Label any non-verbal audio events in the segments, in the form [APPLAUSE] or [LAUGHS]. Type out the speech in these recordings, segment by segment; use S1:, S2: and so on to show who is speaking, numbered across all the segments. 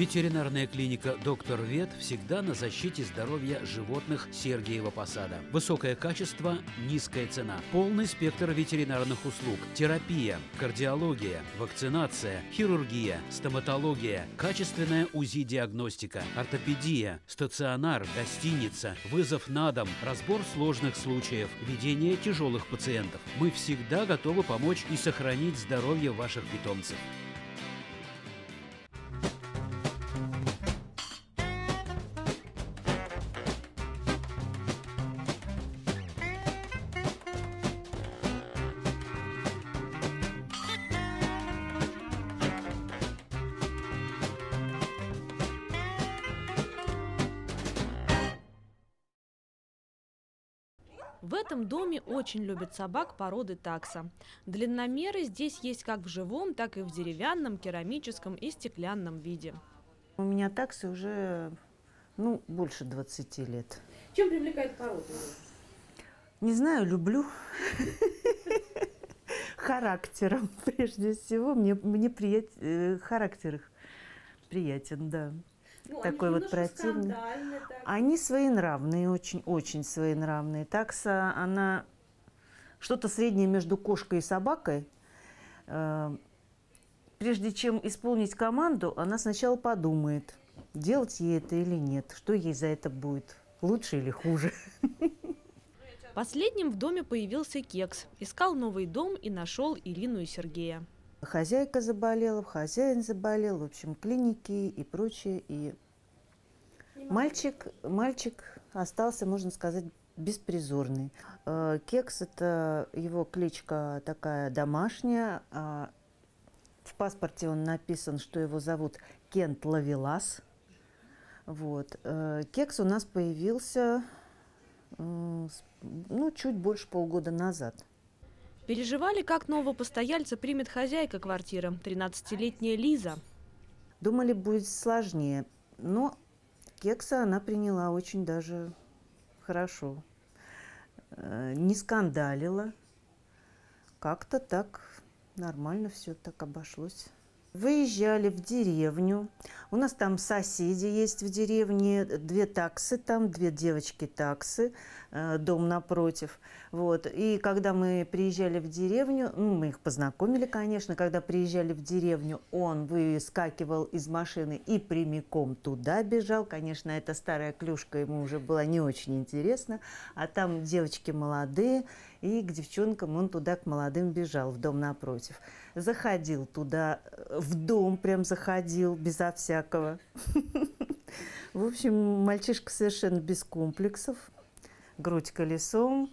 S1: Ветеринарная клиника «Доктор Вет» всегда на защите здоровья животных Сергиева Посада. Высокое качество, низкая цена. Полный спектр ветеринарных услуг. Терапия, кардиология, вакцинация, хирургия, стоматология, качественная УЗИ-диагностика, ортопедия, стационар, гостиница, вызов на дом, разбор сложных случаев, ведение тяжелых пациентов. Мы всегда готовы помочь и сохранить здоровье ваших питомцев.
S2: В этом доме очень любят собак породы такса. Длинномеры здесь есть как в живом, так и в деревянном, керамическом и стеклянном виде.
S3: У меня таксы уже ну, больше 20 лет.
S2: Чем привлекает порода?
S3: Не знаю, люблю. [LAUGHS] Характером, [LAUGHS] прежде всего. Мне, мне прият... э, характер их приятен, да.
S2: Ну,
S3: Такой вот противный. Они своенравные, очень, очень своенравные. Такса, она что-то среднее между кошкой и собакой. Э, Прежде чем исполнить команду, она сначала подумает, делать ей это или нет, что ей за это будет, лучше или хуже.
S2: Последним в доме появился Кекс. Искал новый дом и нашел Ирину и Сергея.
S3: Хозяйка заболела, хозяин заболел, в общем, клиники и прочее. И мальчик, мальчик остался, можно сказать, беспризорный. Э, Кекс – это его кличка такая домашняя. а В паспорте он написан, что его зовут Кент Лавелас. Вот. Э, Кекс у нас появился ну, чуть больше полгода назад.
S2: Переживали, как нового постояльца примет хозяйка квартиры, 13-летняя Лиза.
S3: Думали, будет сложнее, но кекса она приняла очень даже хорошо. Э, Не скандалила. Как-то так нормально все так обошлось. Выезжали в деревню. У нас там соседи есть в деревне, две таксы там, две девочки таксы, э, дом напротив. Вот. И когда мы приезжали в деревню, ну, мы их познакомили, конечно, когда приезжали в деревню, он выскакивал из машины и прямиком туда бежал. Конечно, эта старая клюшка ему уже была не очень интересна, а там девочки молодые, и к девчонкам он туда к молодым бежал, в дом напротив. Заходил туда, э, в дом прям заходил, безо всякого. [LAUGHS] В общем, мальчишка совершенно без комплексов, грудь колесом,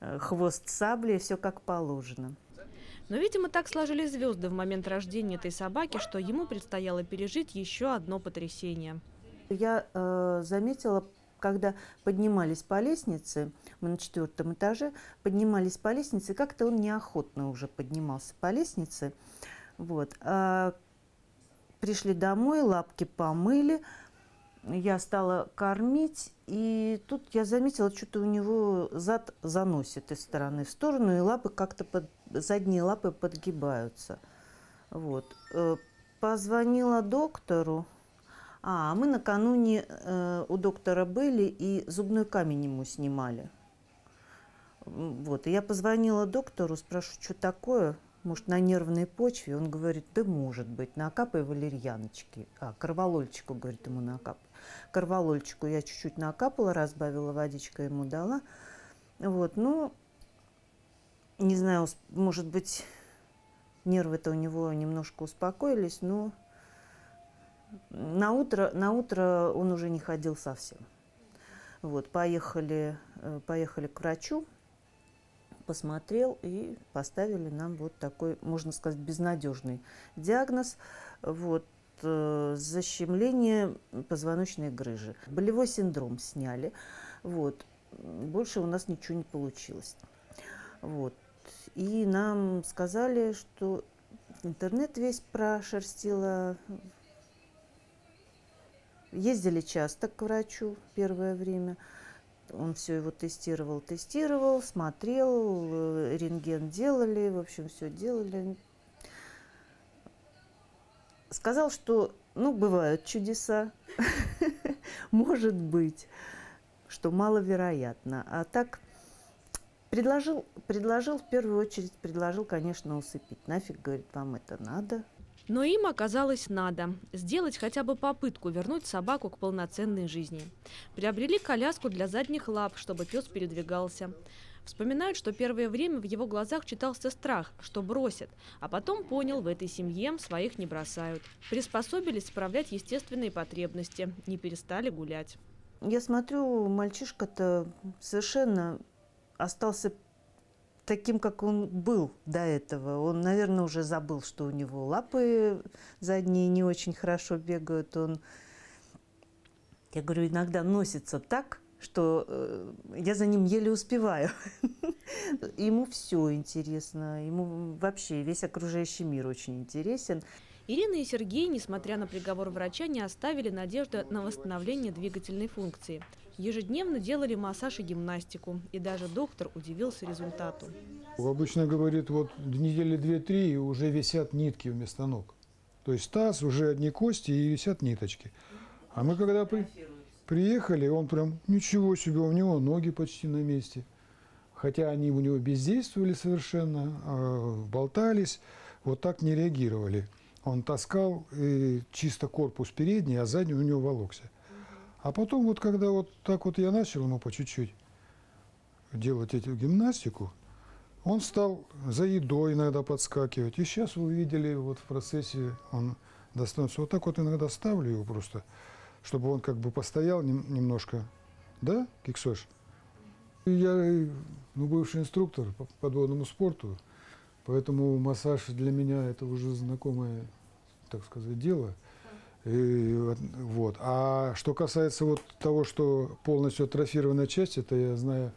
S3: э, хвост саблей, все как положено.
S2: Но, видимо, так сложились звезды в момент рождения этой собаки, что ему предстояло пережить еще одно потрясение.
S3: Я э, заметила, когда поднимались по лестнице, мы на четвертом этаже, поднимались по лестнице, как-то он неохотно уже поднимался по лестнице. Вот. А пришли домой, лапки помыли, я стала кормить, и тут я заметила, что-то у него зад заносит из стороны в сторону, и лапы как-то, под, задние лапы подгибаются. Вот. Э, Позвонила доктору, а, мы накануне э, у доктора были и зубной камень ему снимали. Вот, и я позвонила доктору, спрашиваю, что такое, может, на нервной почве? Он говорит, да может быть, накапай валерьяночки. А, корвалольчику, говорит, ему накапай. Корвалольчику я чуть-чуть накапала, разбавила водичкой ему дала. Вот, ну, не знаю, может быть, нервы-то у него немножко успокоились, но на утро, на утро он уже не ходил совсем. Вот, поехали, э, поехали к врачу, посмотрел и поставили нам вот такой, можно сказать, безнадежный диагноз. Вот, э, защемление позвоночной грыжи. Болевой синдром сняли. Вот. Больше у нас ничего не получилось. Вот. И нам сказали, что интернет весь прошерстила. Ездили часто к врачу первое время. Он все его тестировал, тестировал, смотрел, э, рентген делали, в общем, все делали. Сказал, что ну, бывают чудеса, [LAUGHS] может быть, что маловероятно. А так предложил, предложил, в первую очередь, предложил, конечно, усыпить. Нафиг, говорит, вам это надо.
S2: Но им оказалось надо сделать хотя бы попытку вернуть собаку к полноценной жизни. Приобрели коляску для задних лап, чтобы пес передвигался. Вспоминают, что первое время в его глазах читался страх, что бросят, а потом понял, в этой семье своих не бросают. Приспособились справлять естественные потребности, не перестали гулять.
S3: Я смотрю, мальчишка-то совершенно остался таким, как он был до этого. Он, наверное, уже забыл, что у него лапы задние не очень хорошо бегают. Он, я говорю, иногда носится так, что э, я за ним еле успеваю. [LAUGHS] Ему все интересно, ему вообще весь окружающий мир очень интересен.
S2: Ирина и Сергей, несмотря на приговор врача, не оставили надежды на восстановление двигательной функции. Ежедневно делали массаж и гимнастику, и даже доктор удивился результату.
S4: Обычно говорит, вот недели две-три и уже висят нитки вместо ног. То есть таз, уже одни кости и висят ниточки. А мы когда при... приехали, он прям, ничего себе, у него ноги почти на месте. Хотя они у него бездействовали совершенно, а, болтались, вот так не реагировали. Он таскал и чисто корпус передний, а задний у него волокся. А потом вот когда вот так вот я начал ему по чуть-чуть делать эту гимнастику, он стал за едой иногда подскакивать. И сейчас вы видели вот в процессе, он достанется. Вот так вот иногда ставлю его просто, чтобы он как бы постоял немножко. Да, Киксош? Я ну, бывший инструктор по подводному спорту. Поэтому массаж для меня это уже знакомое, так сказать, дело. И, вот. А что касается вот того, что полностью атрофированная часть, это я знаю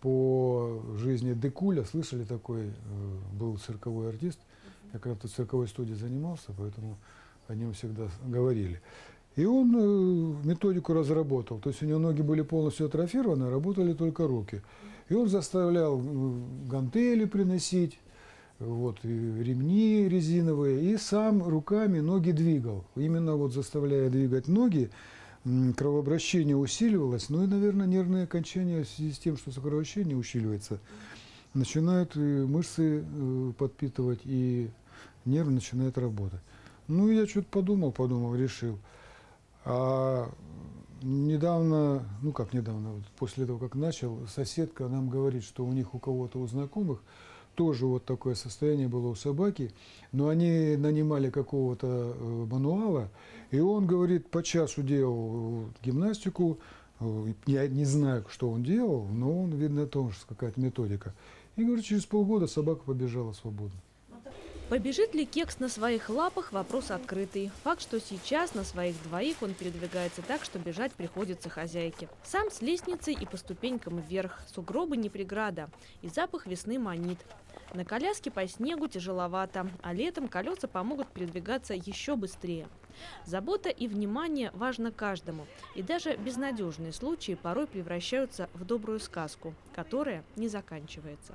S4: по жизни Декуля, слышали такой, э, был цирковой артист, я когда-то в цирковой студии занимался, поэтому о нем всегда говорили. И он э, методику разработал, то есть у него ноги были полностью атрофированы, работали только руки. И он заставлял гантели приносить, вот, и ремни резиновые, и сам руками ноги двигал. Именно вот заставляя двигать ноги, кровообращение усиливалось, ну и, наверное, нервные окончания в связи с тем, что кровообращение усиливается, начинают мышцы э, подпитывать, и нерв начинает работать. Ну, я что-то подумал, подумал, решил. А недавно, ну как недавно, вот после того, как начал, соседка нам говорит, что у них у кого-то, у знакомых, тоже вот такое состояние было у собаки, но они нанимали какого-то э, мануала, и он, говорит, по часу делал гимнастику, э, я не знаю, что он делал, но он, видно, тоже какая-то методика. И, говорит, через полгода собака побежала свободно.
S2: Побежит ли кекс на своих лапах – вопрос открытый. Факт, что сейчас на своих двоих он передвигается так, что бежать приходится хозяйке. Сам с лестницей и по ступенькам вверх. Сугробы не преграда. И запах весны манит. На коляске по снегу тяжеловато, а летом колеса помогут передвигаться еще быстрее. Забота и внимание важно каждому, и даже безнадежные случаи порой превращаются в добрую сказку, которая не заканчивается.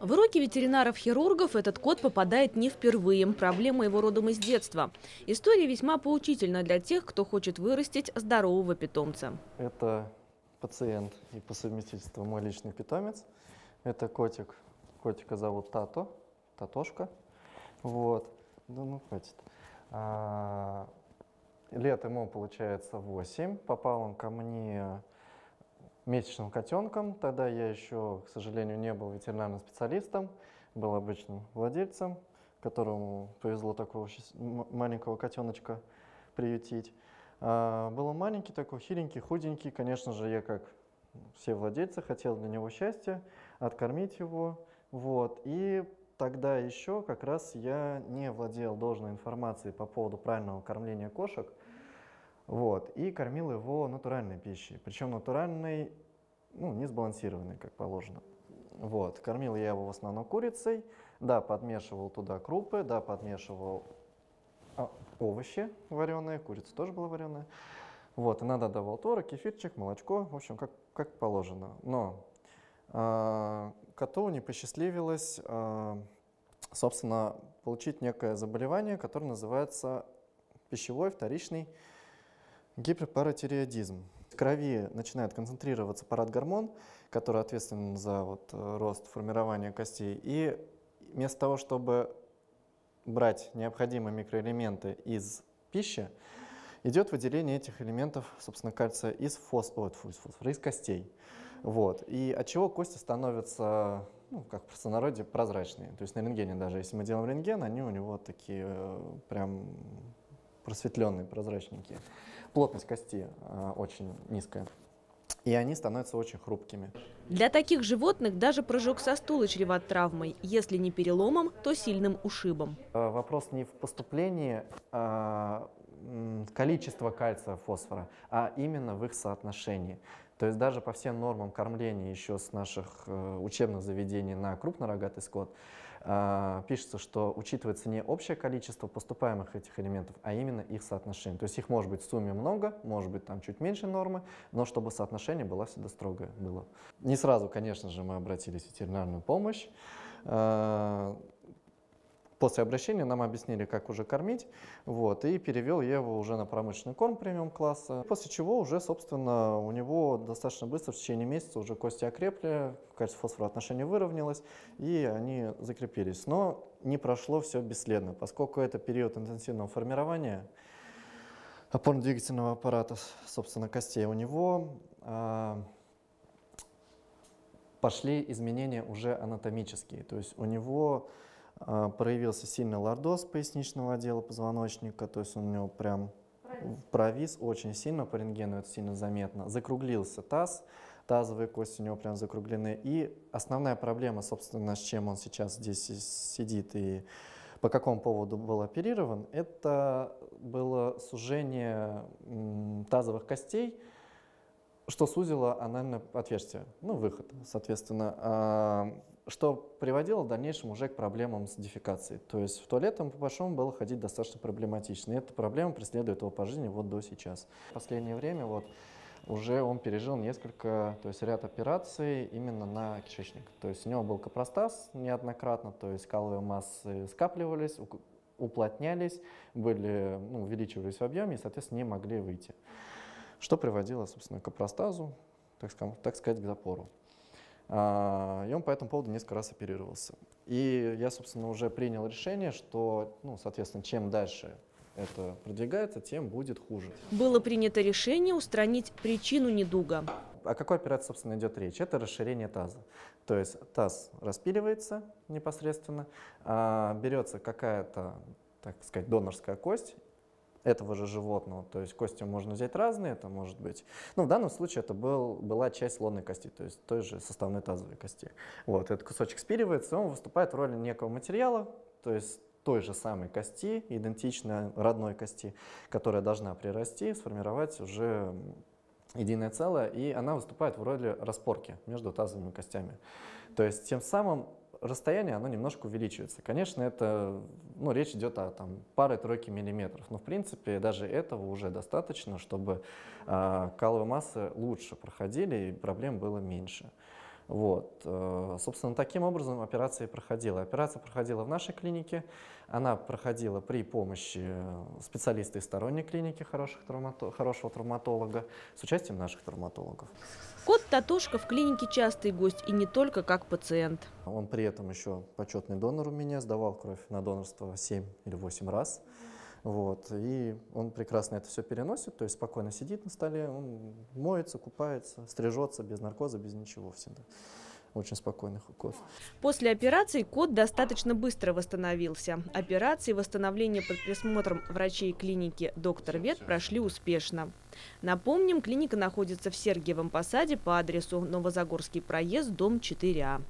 S2: В руки ветеринаров-хирургов этот кот попадает не впервые. Проблема его родом из детства. История весьма поучительна для тех, кто хочет вырастить здорового питомца.
S5: Это пациент и по совместительству мой личный питомец. Это котик. Котика зовут Тато, Татошка. Вот. Да ну хватит. А, лет ему получается 8. Попал он ко мне месячным котенком. Тогда я еще, к сожалению, не был ветеринарным специалистом, был обычным владельцем, которому повезло такого маленького котеночка приютить. А, был он маленький такой, хиленький, худенький. Конечно же, я, как все владельцы, хотел для него счастья, откормить его. Вот. И тогда еще как раз я не владел должной информацией по поводу правильного кормления кошек. Вот, и кормил его натуральной пищей, причем натуральной, ну, не сбалансированной, как положено. Вот, кормил я его в основном курицей, да, подмешивал туда крупы, да, подмешивал а, овощи вареные, курица тоже была вареная. Вот, иногда давал творог, кефирчик, молочко, в общем, как, как положено. Но а, коту не посчастливилось, а, собственно, получить некое заболевание, которое называется пищевой вторичный гиперпаратиреодизм. В крови начинает концентрироваться парадгормон, который ответственен за вот, рост, формирование костей. И вместо того, чтобы брать необходимые микроэлементы из пищи, идет выделение этих элементов, собственно, кальция из, фос... О, фу, из фосфора, из костей. Вот. И от чего кости становятся, ну, как в простонародье, прозрачные. То есть на рентгене даже, если мы делаем рентген, они у него такие э, прям просветленные, прозрачненькие. Плотность кости э, очень низкая. И они становятся очень хрупкими.
S2: Для таких животных даже прыжок со стула чреват травмой. Если не переломом, то сильным ушибом.
S5: Э, вопрос не в поступлении а количества кальция, фосфора, а именно в их соотношении. То есть даже по всем нормам кормления еще с наших э, учебных заведений на крупнорогатый скот пишется, что учитывается не общее количество поступаемых этих элементов, а именно их соотношение. То есть их может быть в сумме много, может быть там чуть меньше нормы, но чтобы соотношение было всегда строгое было. Не сразу, конечно же, мы обратились в ветеринарную помощь. После обращения нам объяснили, как уже кормить, вот, и перевел я его уже на промышленный корм премиум класса. После чего уже, собственно, у него достаточно быстро, в течение месяца уже кости окрепли, качество фосфора отношения выровнялось, и они закрепились. Но не прошло все бесследно, поскольку это период интенсивного формирования опорно-двигательного аппарата, собственно, костей. У него а, пошли изменения уже анатомические, то есть у него проявился сильный лордоз поясничного отдела позвоночника, то есть он у него прям провис очень сильно, по рентгену это сильно заметно. Закруглился таз, тазовые кости у него прям закруглены. И основная проблема, собственно, с чем он сейчас здесь сидит и по какому поводу был оперирован, это было сужение тазовых костей, что сузило анальное отверстие, ну, выход, соответственно. Что приводило в дальнейшем уже к проблемам с дефекацией. То есть в туалет ему по большому было ходить достаточно проблематично. И эта проблема преследует его по жизни вот до сейчас. В последнее время вот уже он пережил несколько, то есть ряд операций именно на кишечник. То есть у него был капростаз неоднократно, то есть каловые массы скапливались, уплотнялись, были, ну, увеличивались в объеме и, соответственно, не могли выйти. Что приводило, собственно, к капростазу, так сказать к запору. А, и он по этому поводу несколько раз оперировался. И я, собственно, уже принял решение, что, ну, соответственно, чем дальше это продвигается, тем будет хуже.
S2: Было принято решение устранить причину недуга.
S5: О какой операции, собственно, идет речь? Это расширение таза. То есть таз распиливается непосредственно, а берется какая-то, так сказать, донорская кость этого же животного. То есть кости можно взять разные, это может быть... Ну, в данном случае это был, была часть лонной кости, то есть той же составной тазовой кости. Вот, этот кусочек спиливается, он выступает в роли некого материала, то есть той же самой кости, идентичной родной кости, которая должна прирасти, сформировать уже единое целое, и она выступает в роли распорки между тазовыми костями. То есть тем самым расстояние, оно немножко увеличивается. Конечно, это, ну, речь идет о там, пары-тройки миллиметров, но в принципе даже этого уже достаточно, чтобы э, каловые массы лучше проходили и проблем было меньше. Вот. Э, собственно, таким образом операция проходила. Операция проходила в нашей клинике, она проходила при помощи специалиста из сторонней клиники, хороших травмато хорошего травматолога, с участием наших травматологов.
S2: Кот Татушка в клинике частый гость и не только как пациент.
S5: Он при этом еще почетный донор у меня, сдавал кровь на донорство 7 или 8 раз. Вот. И он прекрасно это все переносит, то есть спокойно сидит на столе, он моется, купается, стрижется без наркоза, без ничего всегда. Очень спокойный кот.
S2: После операции кот достаточно быстро восстановился. Операции и восстановление под присмотром врачей клиники «Доктор Вет» прошли успешно. Напомним, клиника находится в Сергиевом посаде по адресу Новозагорский проезд, дом 4А.